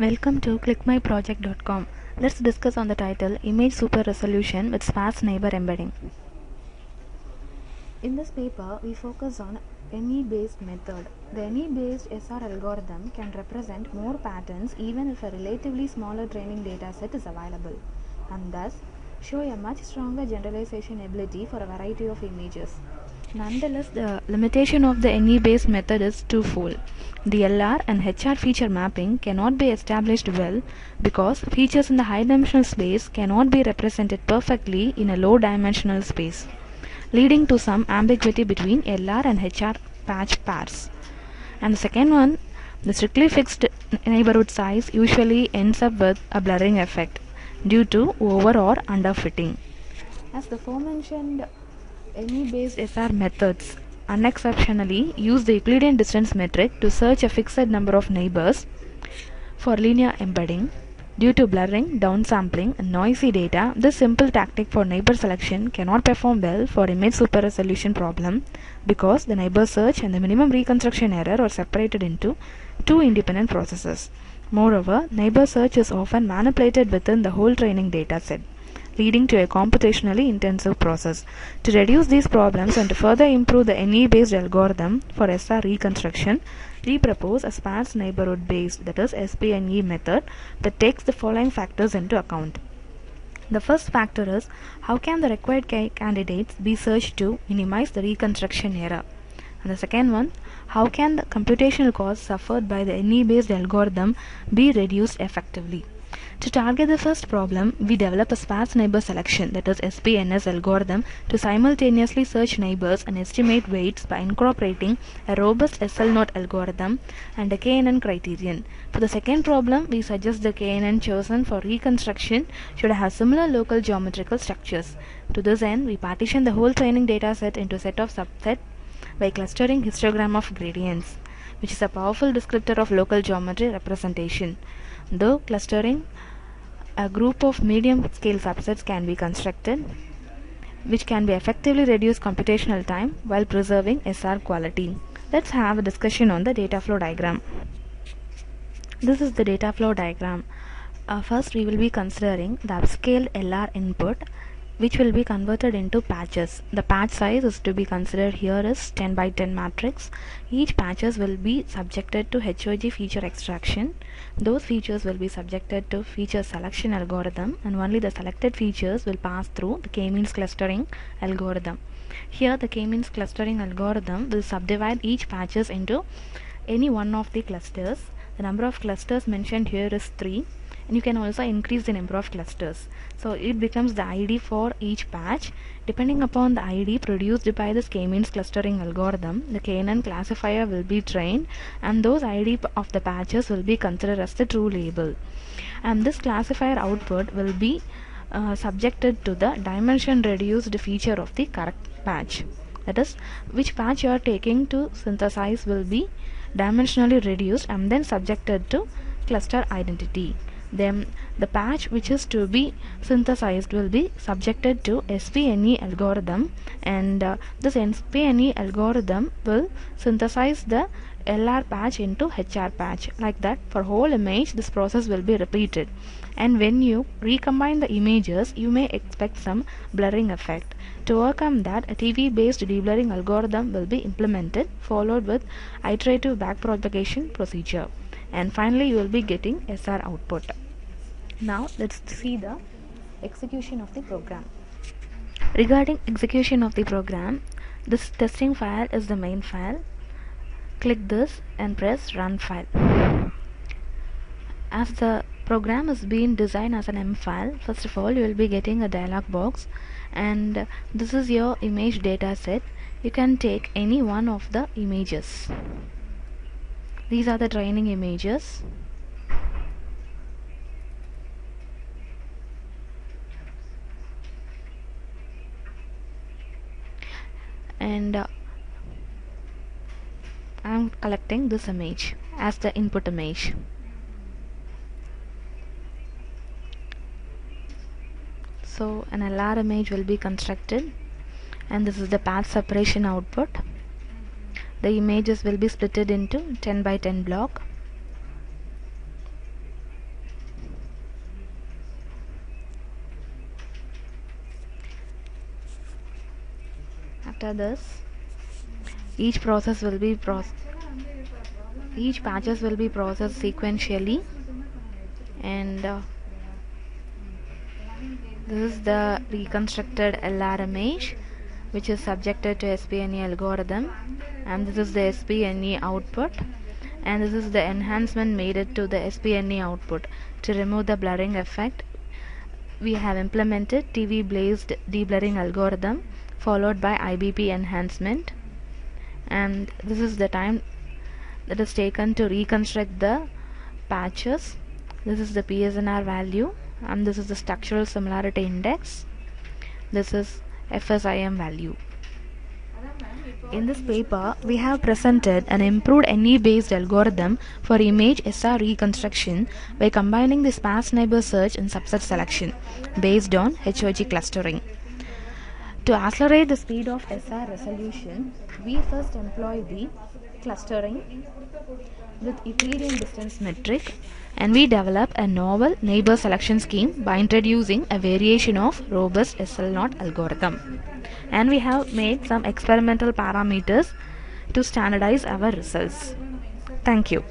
Welcome to clickmyproject.com. Let's discuss on the title Image Super Resolution with Sparse Neighbor Embedding. In this paper, we focus on NE based method. The NE based SR algorithm can represent more patterns even if a relatively smaller training data set is available and thus show a much stronger generalization ability for a variety of images. Nonetheless, the limitation of the NE based method is twofold. The LR and HR feature mapping cannot be established well because features in the high dimensional space cannot be represented perfectly in a low dimensional space, leading to some ambiguity between LR and HR patch pairs. And the second one, the strictly fixed neighborhood size usually ends up with a blurring effect due to over or underfitting. As the aforementioned NE based SR methods unexceptionally use the Euclidean distance metric to search a fixed number of neighbors for linear embedding. Due to blurring, downsampling, and noisy data, this simple tactic for neighbor selection cannot perform well for image super resolution problem because the neighbor search and the minimum reconstruction error are separated into two independent processes. Moreover, neighbor search is often manipulated within the whole training data set leading to a computationally intensive process. To reduce these problems and to further improve the NE based algorithm for SR reconstruction, we propose a sparse neighborhood based that is SPNE method that takes the following factors into account. The first factor is how can the required ca- candidates be searched to minimize the reconstruction error. And the second one, how can the computational cost suffered by the NE based algorithm be reduced effectively. To target the first problem, we develop a sparse neighbor selection that is SPNS algorithm to simultaneously search neighbors and estimate weights by incorporating a robust SL0 algorithm and a KNN criterion. For the second problem, we suggest the KNN chosen for reconstruction should have similar local geometrical structures. To this end, we partition the whole training data set into a set of subsets by clustering histogram of gradients, which is a powerful descriptor of local geometry representation. Though clustering, a group of medium scale subsets can be constructed, which can be effectively reduce computational time while preserving SR quality. Let's have a discussion on the data flow diagram. This is the data flow diagram. Uh, first, we will be considering the upscaled LR input which will be converted into patches. The patch size is to be considered here is 10 by 10 matrix. Each patches will be subjected to HOG feature extraction. Those features will be subjected to feature selection algorithm and only the selected features will pass through the k-means clustering algorithm. Here the k-means clustering algorithm will subdivide each patches into any one of the clusters. The number of clusters mentioned here is 3 and you can also increase the number of clusters. So it becomes the id for each patch depending upon the id produced by this k-means clustering algorithm the knn classifier will be trained and those id of the patches will be considered as the true label. And this classifier output will be uh, subjected to the dimension reduced feature of the correct patch that is which patch you are taking to synthesize will be dimensionally reduced and then subjected to cluster identity then the patch which is to be synthesized will be subjected to SPNE algorithm and uh, this SPNE algorithm will synthesize the LR patch into HR patch. Like that for whole image this process will be repeated. And when you recombine the images you may expect some blurring effect. To overcome that a TV based deblurring algorithm will be implemented followed with iterative backpropagation procedure and finally you will be getting SR output. Now let's see the execution of the program. Regarding execution of the program, this testing file is the main file. Click this and press run file. As the program is being designed as an M file, first of all you will be getting a dialog box and this is your image data set. You can take any one of the images these are the training images. And uh, I'm collecting this image as the input image. So an LR image will be constructed and this is the path separation output the images will be splitted into 10 by 10 block. After this each process will be process each patches will be processed sequentially. And uh, this is the reconstructed LR image which is subjected to SPNE algorithm and this is the SPNE output and this is the enhancement made it to the SPNE output to remove the blurring effect. We have implemented TV based deblurring algorithm followed by IBP enhancement. And this is the time that is taken to reconstruct the patches. This is the PSNR value and this is the structural similarity index. This is FSIM value in this paper, we have presented an improved NE-based algorithm for image SR reconstruction by combining the sparse neighbor search and subset selection based on HOG clustering. To accelerate the speed of SR resolution, we first employ the clustering with Euclidean distance metric and we develop a novel neighbor selection scheme by introducing a variation of robust SL0 algorithm. And we have made some experimental parameters to standardize our results. Thank you.